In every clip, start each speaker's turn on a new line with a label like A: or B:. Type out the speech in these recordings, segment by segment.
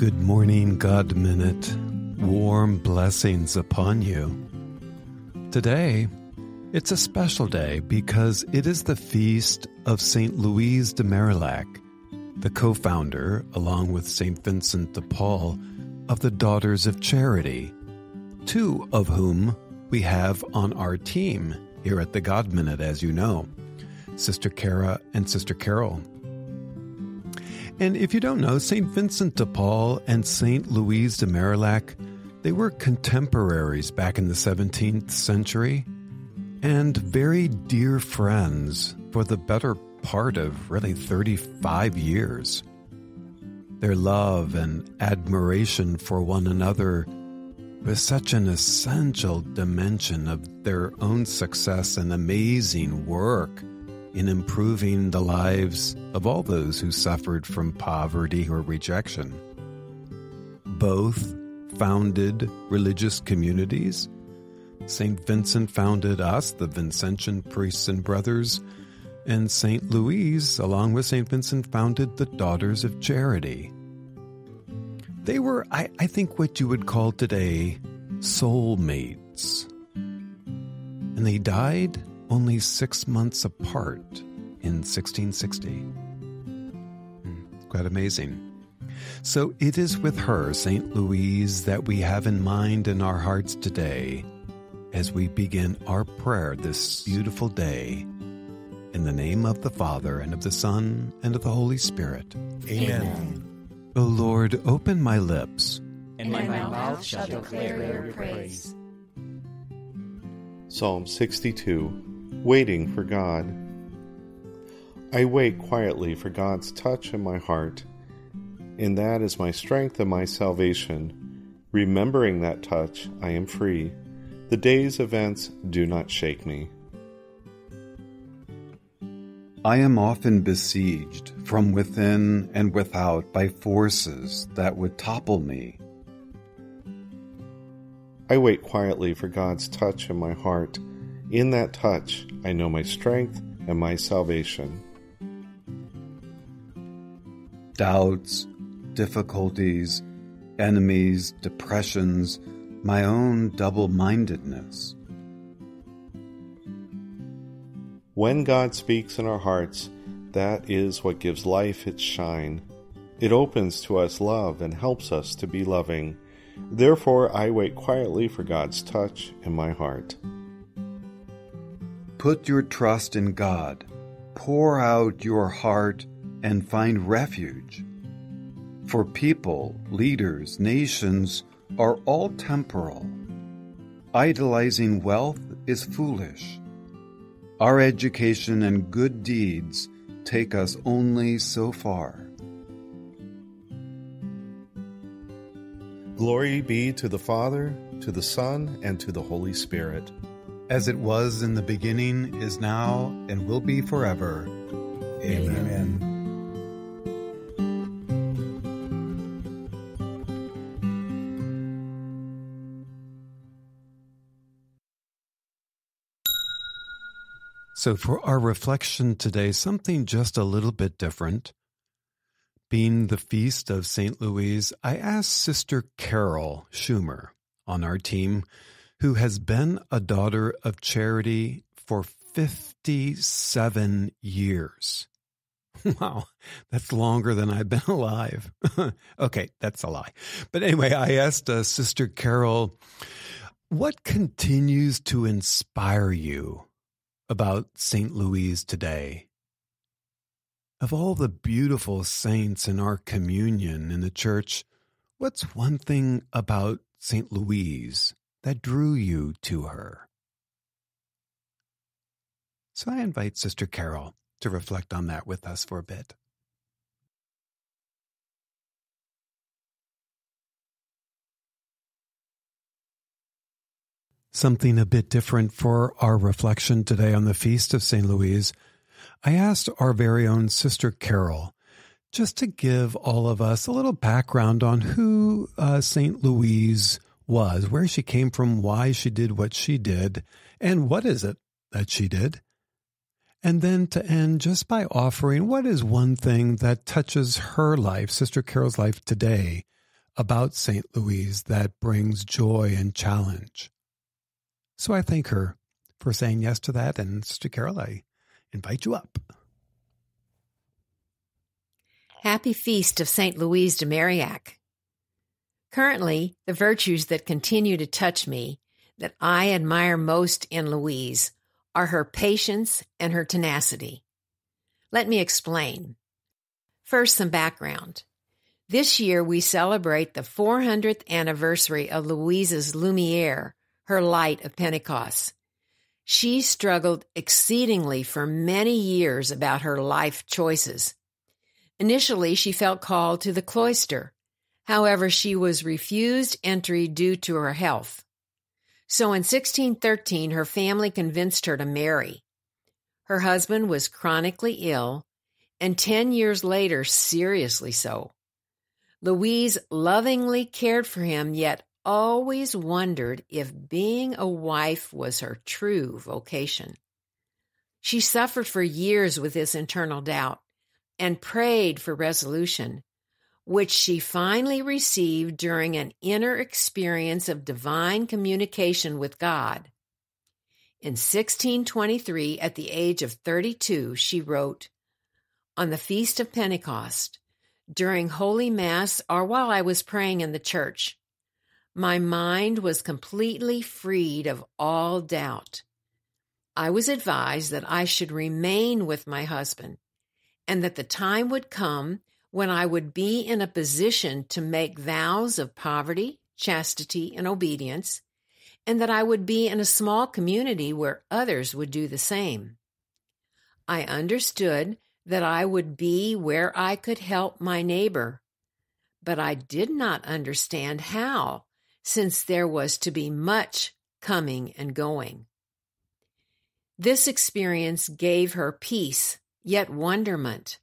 A: Good morning, God Minute. Warm blessings upon you. Today, it's a special day because it is the feast of St. Louise de Marillac, the co founder, along with St. Vincent de Paul, of the Daughters of Charity, two of whom we have on our team here at the God Minute, as you know Sister Kara and Sister Carol. And if you don't know, St. Vincent de Paul and St. Louise de Marillac, they were contemporaries back in the 17th century and very dear friends for the better part of really 35 years. Their love and admiration for one another was such an essential dimension of their own success and amazing work in improving the lives of all those who suffered from poverty or rejection. Both founded religious communities. St. Vincent founded us, the Vincentian priests and brothers, and St. Louise, along with St. Vincent, founded the Daughters of Charity. They were, I, I think, what you would call today soulmates. And they died only six months apart in 1660. Hmm, quite amazing. So it is with her, St. Louise, that we have in mind in our hearts today as we begin our prayer this beautiful day. In the name of the Father, and of the Son, and of the Holy Spirit.
B: Amen.
A: O Lord, open my lips,
B: and my mouth shall declare your praise.
C: Psalm 62 Waiting for God. I wait quietly for God's touch in my heart. and that is my strength and my salvation. Remembering that touch, I am free. The day's events do not shake me.
A: I am often besieged from within and without by forces that would topple me.
C: I wait quietly for God's touch in my heart. In that touch, I know my strength and my salvation.
A: Doubts, difficulties, enemies, depressions, my own double mindedness.
C: When God speaks in our hearts, that is what gives life its shine. It opens to us love and helps us to be loving. Therefore, I wait quietly for God's touch in my heart.
A: Put your trust in God. Pour out your heart and find refuge. For people, leaders, nations are all temporal. Idolizing wealth is foolish. Our education and good deeds take us only so far.
C: Glory be to the Father, to the Son, and to the Holy Spirit.
A: As it was in the beginning, is now, and will be forever. Amen.
B: Amen.
A: So, for our reflection today, something just a little bit different. Being the feast of St. Louise, I asked Sister Carol Schumer on our team, who has been a daughter of charity for 57 years. Wow, that's longer than I've been alive. okay, that's a lie. But anyway, I asked uh, Sister Carol, what continues to inspire you about St. Louise today. Of all the beautiful saints in our communion in the church, what's one thing about St. Louise that drew you to her? So I invite Sister Carol to reflect on that with us for a bit. Something a bit different for our reflection today on the Feast of St. Louise. I asked our very own Sister Carol just to give all of us a little background on who uh, St. Louise was, where she came from, why she did what she did, and what is it that she did. And then to end just by offering what is one thing that touches her life, Sister Carol's life today, about St. Louise that brings joy and challenge. So I thank her for saying yes to that. And Sister Carol, I invite you up.
D: Happy Feast of St. Louise de Marillac. Currently, the virtues that continue to touch me, that I admire most in Louise, are her patience and her tenacity. Let me explain. First, some background. This year, we celebrate the 400th anniversary of Louise's Lumiere, her light of Pentecost. She struggled exceedingly for many years about her life choices. Initially, she felt called to the cloister. However, she was refused entry due to her health. So in 1613, her family convinced her to marry. Her husband was chronically ill, and 10 years later, seriously so. Louise lovingly cared for him, yet always wondered if being a wife was her true vocation. She suffered for years with this internal doubt and prayed for resolution, which she finally received during an inner experience of divine communication with God. In 1623, at the age of 32, she wrote, On the Feast of Pentecost, during Holy Mass, or while I was praying in the church, my mind was completely freed of all doubt. I was advised that I should remain with my husband and that the time would come when I would be in a position to make vows of poverty, chastity, and obedience, and that I would be in a small community where others would do the same. I understood that I would be where I could help my neighbor, but I did not understand how, since there was to be much coming and going. This experience gave her peace yet wonderment.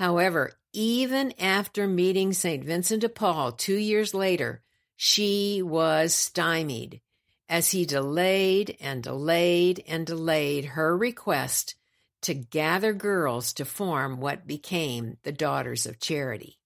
D: However, even after meeting St. Vincent de Paul two years later, she was stymied as he delayed and delayed and delayed her request to gather girls to form what became the Daughters of Charity.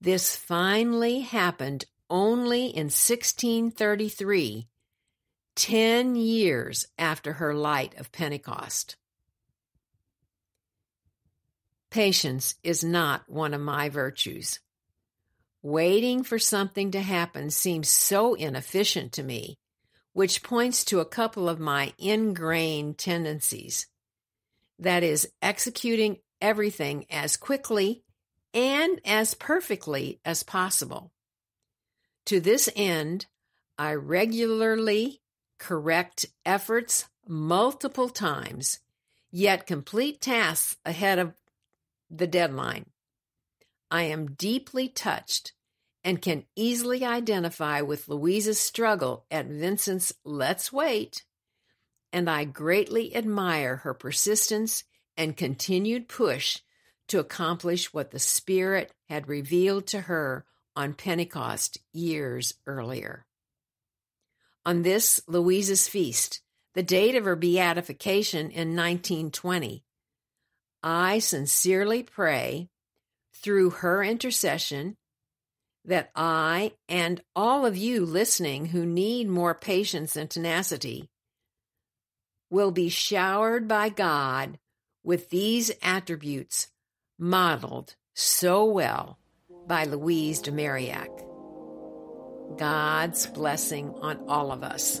D: This finally happened only in 1633, 10 years after her light of Pentecost. Patience is not one of my virtues. Waiting for something to happen seems so inefficient to me, which points to a couple of my ingrained tendencies. That is, executing everything as quickly and as perfectly as possible. To this end, I regularly correct efforts multiple times, yet complete tasks ahead of the deadline. I am deeply touched and can easily identify with Louise's struggle at Vincent's Let's Wait, and I greatly admire her persistence and continued push to accomplish what the Spirit had revealed to her on Pentecost years earlier. On this Louise's feast, the date of her beatification in 1920, I sincerely pray through her intercession that I and all of you listening who need more patience and tenacity will be showered by God with these attributes modeled so well by Louise de Marillac. God's blessing on all of us.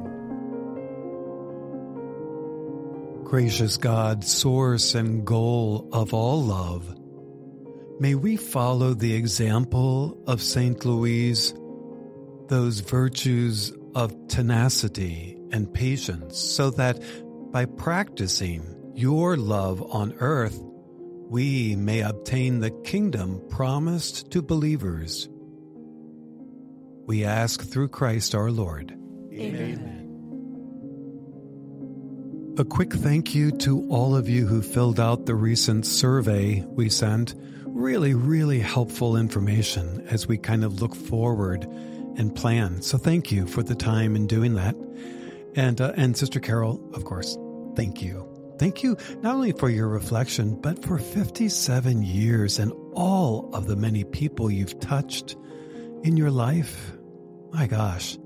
A: Gracious God, source and goal of all love, may we follow the example of St. Louise, those virtues of tenacity and patience, so that by practicing your love on earth, we may obtain the kingdom promised to believers. We ask through Christ our Lord.
B: Amen.
A: A quick thank you to all of you who filled out the recent survey we sent. Really, really helpful information as we kind of look forward and plan. So thank you for the time in doing that. And uh, and Sister Carol, of course, thank you. Thank you not only for your reflection, but for 57 years and all of the many people you've touched in your life. My gosh.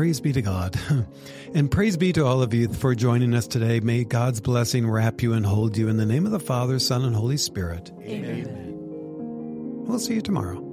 A: Praise be to God. and praise be to all of you for joining us today. May God's blessing wrap you and hold you in the name of the Father, Son, and Holy Spirit.
B: Amen.
A: We'll see you tomorrow.